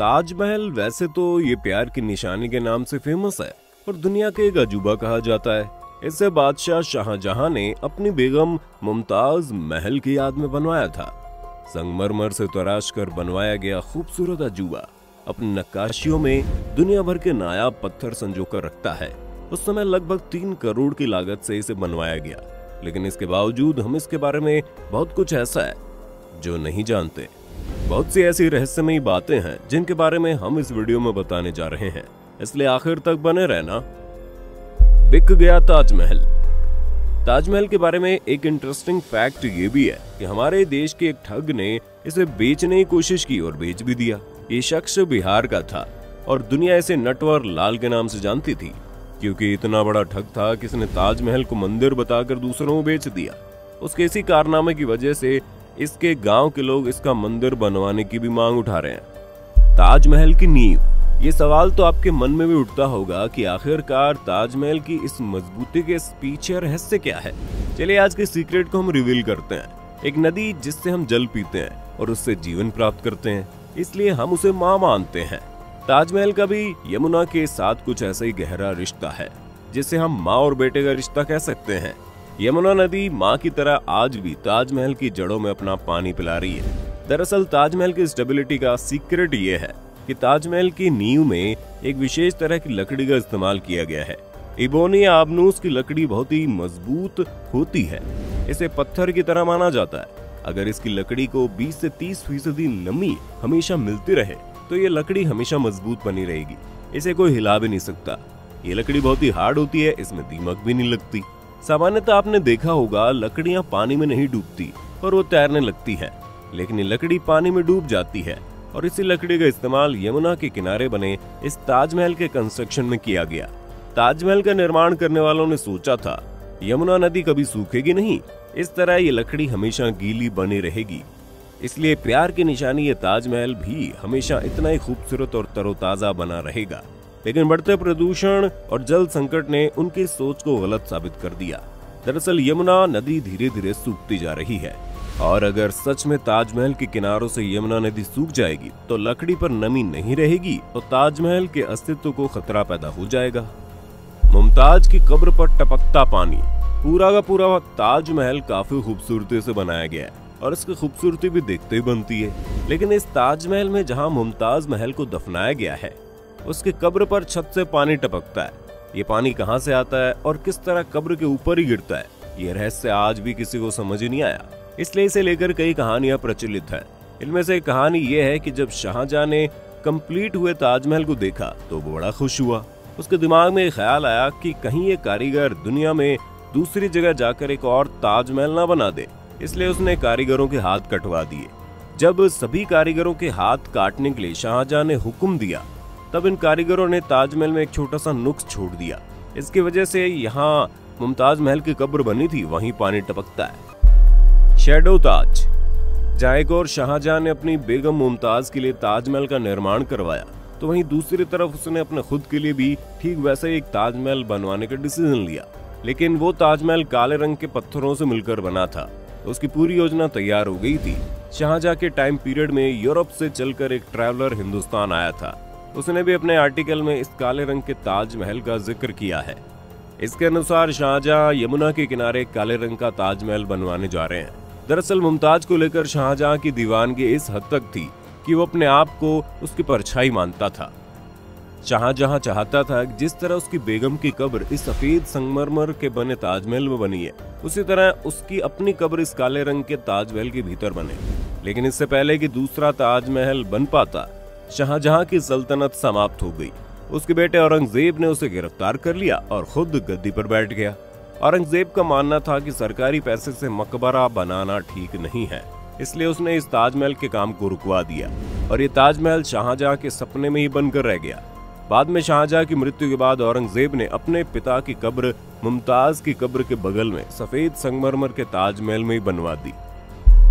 ताजमहल वैसे तो ये प्यार की निशानी के नाम से फ़ेमस है और दुनिया के एक अजूबा कहा जाता है। इसे बादशाह शाहजहां ने अपनी बेगम मुमताज़ महल की याद में बनवाया था। संगमरमर से तराश कर बनवाया गया खूबसूरत अजूबा अपनी नक्काशियों में दुनिया भर के नायाब पत्थर संजो कर रखता है। उस समय लगभग तीन करोड़ की लागत से इसे बनवाया गया, लेकिन इसके बावजूद हम इसके बारे में बहुत कुछ ऐसा है जो नहीं जानते। बहुत सी ऐसी रहस्यमयी बातें हैं, जिनके बारे में हम इस वीडियो में बताने जा रहे हैं। इसलिए आखिर तक बने रहना। बिक गया ताजमहल। ताजमहल के बारे में एक इंटरेस्टिंग फैक्ट ये भी है कि हमारे देश के एक ठग ने इसे बेचने की कोशिश की और बेच भी दिया। ये शख्स बिहार का था और दुनिया इसे नटवर लाल के नाम से जानती थी, क्योंकि इतना बड़ा ठग था कि इसने ताजमहल को मंदिर बताकर दूसरों को बेच दिया। उसके इसी कारनामे की वजह से इसके गाँव के लोग इसका मंदिर बनवाने की भी मांग उठा रहे हैं। ताजमहल की नींव। ये सवाल तो आपके मन में भी उठता होगा कि आखिरकार ताजमहल की इस मजबूती के पीछे रहस्य क्या है? चलिए आज के सीक्रेट को हम रिवील करते हैं। एक नदी जिससे हम जल पीते हैं और उससे जीवन प्राप्त करते हैं, इसलिए हम उसे माँ मानते हैं। ताजमहल का भी यमुना के साथ कुछ ऐसा ही गहरा रिश्ता है, जिसे हम माँ और बेटे का रिश्ता कह सकते हैं। यमुना नदी माँ की तरह आज भी ताजमहल की जड़ों में अपना पानी पिला रही है। दरअसल ताजमहल की स्टेबिलिटी का सीक्रेट ये है कि ताजमहल की नींव में एक विशेष तरह की लकड़ी का इस्तेमाल किया गया है। इबोनी आबनूस की लकड़ी बहुत ही मज़बूत होती है। इसे पत्थर की तरह माना जाता है। अगर इसकी लकड़ी को 20 से 30 फ़ीसदी नमी हमेशा मिलती रहे तो ये लकड़ी हमेशा मज़बूत बनी रहेगी। इसे कोई हिला भी नहीं सकता। ये लकड़ी बहुत ही हार्ड होती है, इसमें दीमक भी नहीं लगती। सामान्यतः आपने देखा होगा, लकड़ियाँ पानी में नहीं डूबती और वो तैरने लगती है। लेकिन ये लकड़ी पानी में डूब जाती है, और इसी लकड़ी का इस्तेमाल यमुना के किनारे बने इस ताजमहल के कंस्ट्रक्शन में किया गया। ताजमहल का निर्माण करने वालों ने सोचा था, यमुना नदी कभी सूखेगी नहीं, इस तरह ये लकड़ी हमेशा गीली बनी रहेगी। इसलिए प्यार की निशानी ये ताजमहल भी हमेशा इतना ही खूबसूरत और तरोताजा बना रहेगा। लेकिन बढ़ते प्रदूषण और जल संकट ने उनकी सोच को गलत साबित कर दिया। दरअसल यमुना नदी धीरे धीरे सूखती जा रही है। और अगर सच में ताजमहल के किनारों से यमुना नदी सूख जाएगी तो लकड़ी पर नमी नहीं रहेगी तो ताजमहल के अस्तित्व को खतरा पैदा हो जाएगा। मुमताज़ की कब्र पर टपकता पानी, पूरा का पूरा ताजमहल काफ़ी खूबसूरती से बनाया गया है और इसकी खूबसूरती भी देखते ही बनती है। लेकिन इस ताजमहल में जहाँ मुमताज़ महल को दफनाया गया है उसके कब्र पर छत से पानी टपकता है। ये पानी कहाँ से आता है और किस तरह कब्र के ऊपर ही गिरता है, ये रहस्य आज भी किसी को समझ नहीं आया। इसलिए इसे लेकर कई कहानियाँ प्रचलित है। इनमें से कहानी ये है कि जब शाहजहां ने कंप्लीट हुए ताजमहल को देखा तो वो बड़ा खुश हुआ। उसके दिमाग में ख्याल आया कि कहीं ये कारीगर दुनिया में दूसरी जगह जाकर एक और ताजमहल ना बना दे, इसलिए उसने कारीगरों के हाथ कटवा दिए। जब सभी कारीगरों के हाथ काटने के लिए शाहजहां ने हुक्म दिया तब इन कारीगरों ने ताजमहल में एक छोटा सा नुक्स छोड़ दिया। इसकी वजह से यहाँ मुमताज़ महल की कब्र बनी थी, वहीं पानी टपकता है। शेडो ताज जहाँ एक और शाहजहां ने अपनी बेगम मुमताज़ के लिए ताजमहल का निर्माण करवाया। तो वहीं दूसरी तरफ़ उसने अपने खुद के लिए भी ठीक वैसे एक ताजमहल बनवाने का डिसीज़न लिया। लेकिन वो ताजमहल काले रंग के पत्थरों से मिलकर बना था। उसकी पूरी योजना तैयार हो गई थी। शाहजहां के टाइम पीरियड में यूरोप से चलकर एक ट्रैवलर हिंदुस्तान आया था। उसने भी अपने आर्टिकल में इस काले रंग के ताजमहल का ज़िक्र किया है। इसके अनुसार शाहजहां यमुना के किनारे काले रंग का ताजमहल बनवाने जा रहे हैं। दरअसल मुमताज़ को लेकर शाहजहां की दीवानगी इस हद तक थी कि वो अपने आप को उसकी परछाई मानता था। शाहजहां चाहता था जिस तरह उसकी बेगम की कब्र इस सफ़ेद संगमरमर के बने ताजमहल में बनी है, उसी तरह उसकी अपनी कब्र इस काले रंग के ताजमहल के भीतर बने। लेकिन इससे पहले कि दूसरा ताजमहल बन पाता शाहजहां की सल्तनत समाप्त हो गई। उसके बेटे औरंगज़ेब ने उसे गिरफ़्तार कर लिया और खुद गद्दी पर बैठ गया। औरंगज़ेब का मानना था कि सरकारी पैसे से मकबरा बनाना ठीक नहीं है, इसलिए उसने इस ताजमहल के काम को रुकवा दिया और ये ताजमहल शाहजहां के सपने में ही बनकर रह गया। बाद में शाहजहां की मृत्यु के बाद औरंगज़ेब ने अपने पिता की कब्र, मुमताज़ की कब्र के बगल में सफ़ेद संगमरमर के ताजमहल में ही बनवा दी।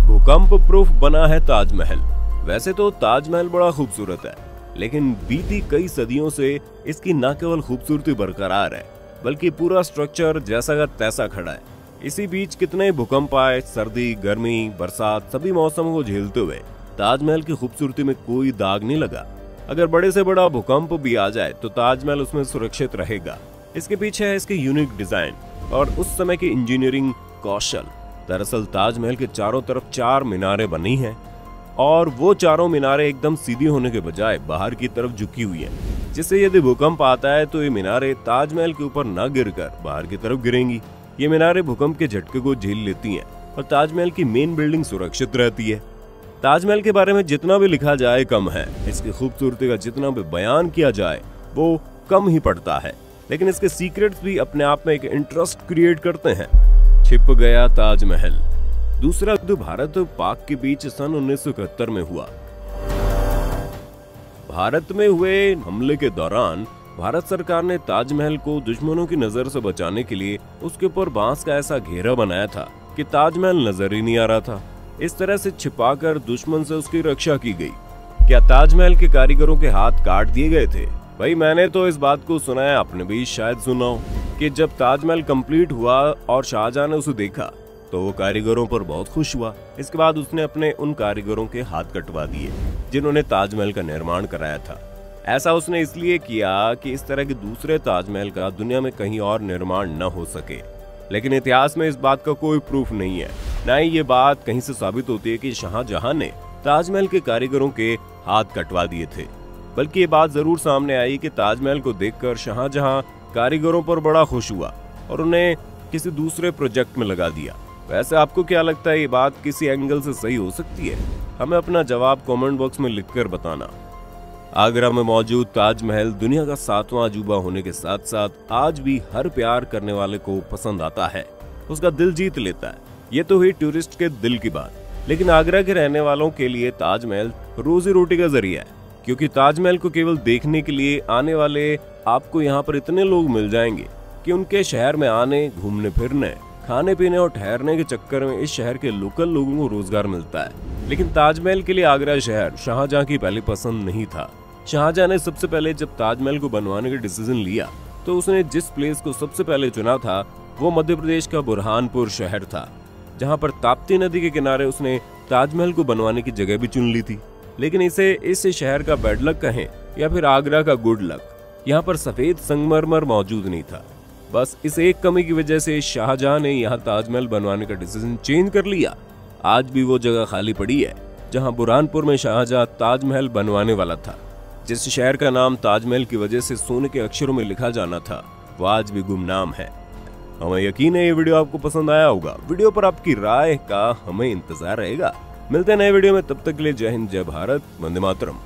भूकंप प्रूफ बना है ताजमहल। वैसे तो ताजमहल बड़ा खूबसूरत है, लेकिन बीती कई सदियों से इसकी न केवल खूबसूरती बरकरार है, बल्कि पूरा स्ट्रक्चर जैसा का तैसा खड़ा है। इसी बीच कितने भूकंप आए, सर्दी, गर्मी, बरसात, सभी मौसमों को झेलते हुए ताजमहल की खूबसूरती में कोई दाग नहीं लगा। अगर बड़े से बड़ा भूकंप भी आ जाए तो ताजमहल उसमें सुरक्षित रहेगा। इसके पीछे है इसके यूनिक डिज़ाइन और उस समय की इंजीनियरिंग कौशल। दरअसल ताजमहल के चारों तरफ़ चार मीनारे बनी हैं। और वो चारों मीनारे एकदम सीधी होने के बजाय बाहर की तरफ़ झुकी हुई है। जिससे यदि भूकंप आता है तो ये मीनारे ताजमहल के ऊपर न गिरकर बाहर की तरफ़ गिरेंगी। ये मीनारें भूकंप के झटके को झेल लेती हैं और ताजमहल की मेन बिल्डिंग सुरक्षित रहती है। ताजमहल के बारे में जितना भी लिखा जाए कम है। इसकी खूबसूरती का जितना भी बयान किया जाए, वो कम ही पड़ता है। लेकिन इसके सीक्रेट्स भी अपने आप में एक इंटरेस्ट क्रिएट करते हैं। छिप गया ताजमहल। दूसरा युद्ध भारत और पाक के बीच सन उन्नीस सौ इकहत्तर में हुआ। भारत में हुए हमले के दौरान भारत सरकार ने ताजमहल को दुश्मनों की नज़र से बचाने के लिए उसके ऊपर बाँस का ऐसा घेरा बनाया था कि ताजमहल नज़र ही नहीं आ रहा था। इस तरह से छिपाकर दुश्मन से उसकी रक्षा की गई। क्या ताजमहल के कारीगरों के हाथ काट दिए गए थे? भाई, मैंने तो इस बात को सुना है, आपने भी शायद सुना हो कि जब ताजमहल कंप्लीट हुआ और शाहजहां ने उसे देखा तो वो कारीगरों पर बहुत खुश हुआ। इसके बाद उसने अपने उन कारीगरों के हाथ कटवा दिए, जिन्होंने ताजमहल का निर्माण कराया था। ऐसा उसने इसलिए किया कि इस तरह के दूसरे ताजमहल का दुनिया में कहीं और निर्माण न हो सके। लेकिन इतिहास में इस बात का कोई प्रूफ नहीं है। न ही ये बात कहीं से साबित होती है कि शाहजहां ने ताजमहल के कारीगरों के हाथ कटवा दिए थे। बल्कि ये बात ज़रूर सामने आई कि ताजमहल को देखकर शाहजहां कारीगरों पर बड़ा खुश हुआ और उन्हें किसी दूसरे प्रोजेक्ट में लगा दिया। वैसे आपको क्या लगता है ये बात किसी एंगल से सही हो सकती है? हमें अपना जवाब कमेंट बॉक्स में लिखकर बताना। आगरा में मौजूद ताजमहल दुनिया का सातवां अजूबा होने के साथ साथ आज भी हर प्यार करने वाले को पसंद आता है। उसका दिल जीत लेता है। ये तो हुई टूरिस्ट के दिल की बात। लेकिन आगरा के रहने वालों के लिए ताजमहल रोजी रोटी का ज़रिया है। क्योंकि ताजमहल को केवल देखने के लिए आने वाले आपको यहाँ पर इतने लोग मिल जाएँगे कि उनके शहर में आने, घूमने, फिरने खाने पीने और ठहरने के चक्कर में इस शहर के लोकल लोगों को रोज़गार मिलता है। लेकिन ताजमहल के लिए आगरा शहर शाहजहां की पहली पसंद नहीं था। शाहजहां ने सबसे पहले जब ताजमहल को बनवाने का डिसीज़न लिया तो उसने जिस प्लेस को सबसे पहले चुना था, वो मध्य प्रदेश का बुरहानपुर शहर था, जहाँ पर ताप्ती नदी के किनारे उसने ताजमहल को बनवाने की जगह भी चुन ली थी। लेकिन इसे इस शहर का बैड लक कहें या फिर आगरा का गुड लक यहाँ पर सफ़ेद संगमरमर मौजूद नहीं था। बस इस एक कमी की वजह से शाहजहां ने यहाँ ताजमहल बनवाने का डिसीज़न चेंज कर लिया। आज भी वो जगह खाली पड़ी है, जहाँ बुरहानपुर में शाहजहां ताजमहल बनवाने वाला था। जिस शहर का नाम ताजमहल की वजह से सोने के अक्षरों में लिखा जाना था, वो आज भी गुमनाम है। हमें यकीन है ये वीडियो आपको पसंद आया होगा। वीडियो पर आपकी राय का हमें इंतज़ार रहेगा। मिलते हैं नए वीडियो में, तब तक के लिए जय हिंद, जय भारत, वंदे मातरम।